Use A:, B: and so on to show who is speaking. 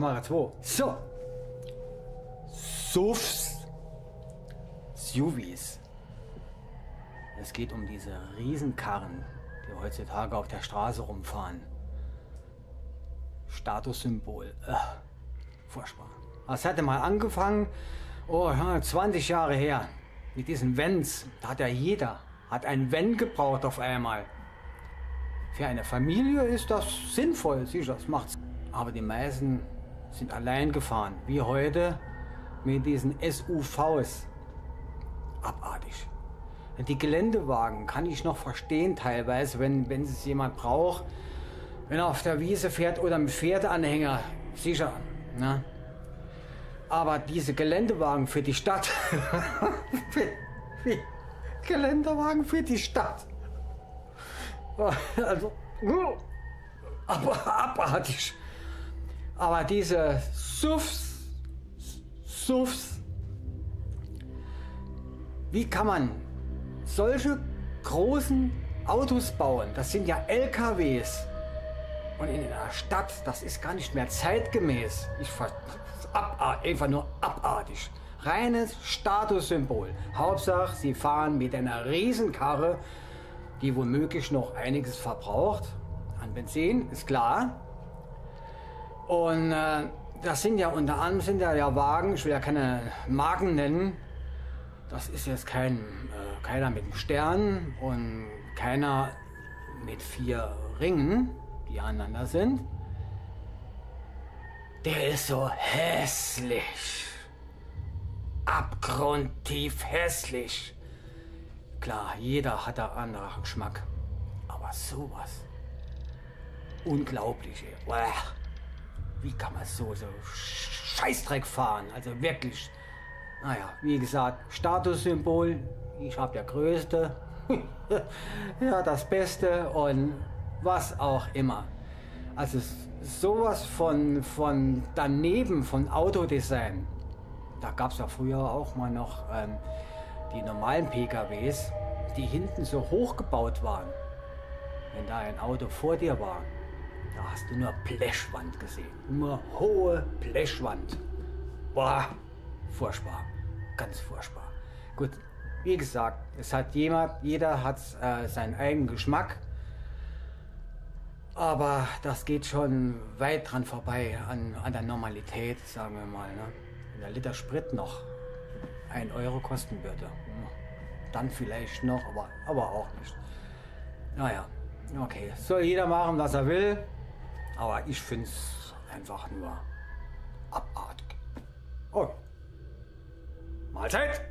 A: Kamera 2. So. SUVs. SUVs. Es geht um diese Riesenkarren, die heutzutage auf der Straße rumfahren. Statussymbol. Ugh. Furchtbar. Das hatte mal angefangen, oh, 20 Jahre her, mit diesen Vans. Da hat ja jeder, hat ein Van gebraucht auf einmal. Für eine Familie ist das sinnvoll, sicher, das macht's. Aber die meisten sind allein gefahren, wie heute mit diesen SUVs. Abartig. Die Geländewagen kann ich noch verstehen teilweise, wenn, wenn es jemand braucht. Wenn er auf der Wiese fährt oder mit Pferdeanhänger, sicher. Ne? Aber diese Geländewagen für die Stadt. wie, Geländewagen für die Stadt. Also, aber abartig. Aber diese SUVs, SUVs, wie kann man solche großen Autos bauen? Das sind ja LKWs. Und in der Stadt, das ist gar nicht mehr zeitgemäß. Ich abartig, einfach nur abartig. Reines Statussymbol. Hauptsache, sie fahren mit einer Riesenkarre, die womöglich noch einiges verbraucht. An Benzin, ist klar. Und äh, das sind ja unter anderem sind ja, ja Wagen, ich will ja keine Marken nennen. Das ist jetzt kein, äh, keiner mit einem Stern und keiner mit vier Ringen die aneinander sind, der ist so hässlich. Abgrundtief hässlich. Klar, jeder hat da anderen Geschmack. Aber sowas. Unglaublich, ey. Wie kann man so, so Scheißdreck fahren? Also wirklich. Naja, wie gesagt, Statussymbol. Ich hab der Größte. ja, das Beste und was auch immer. Also sowas von, von daneben, von Autodesign. Da gab es ja früher auch mal noch ähm, die normalen PKWs, die hinten so hochgebaut waren. Wenn da ein Auto vor dir war, da hast du nur Blechwand gesehen. Nur hohe Blechwand. Boah, furchtbar. Ganz furchtbar. Gut, wie gesagt, es hat jemand, jeder hat äh, seinen eigenen Geschmack. Aber das geht schon weit dran vorbei an, an der Normalität, sagen wir mal. Ne? Wenn der Liter Sprit noch ein Euro kosten würde, dann vielleicht noch, aber, aber auch nicht. Naja, okay. Soll jeder machen, was er will. Aber ich finde es einfach nur abartig. Oh. Mahlzeit!